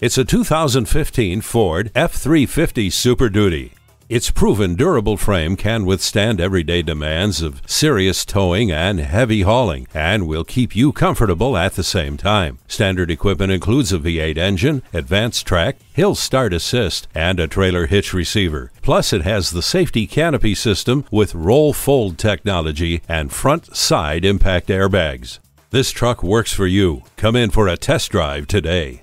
It's a 2015 Ford F350 Super Duty. Its proven durable frame can withstand everyday demands of serious towing and heavy hauling and will keep you comfortable at the same time. Standard equipment includes a V8 engine, AdvanceTrac, hill start assist, and a trailer hitch receiver. Plus, it has the safety canopy system with roll fold technology and front side impact airbags. This truck works for you. Come in for a test drive today.